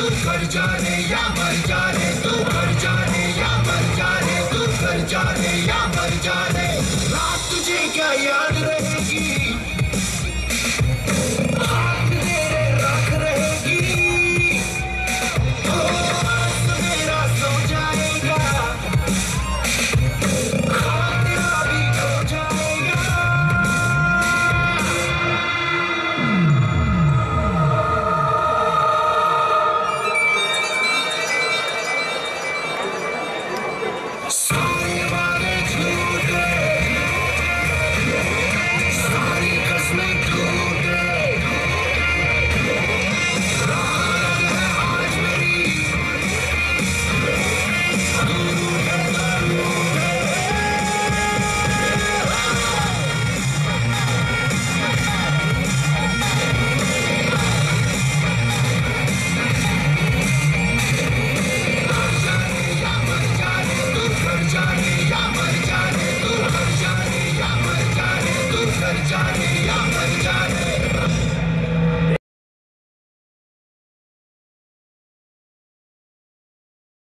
तू कर जा रे या मर जा रे तू कर जा Johnny, Johnny.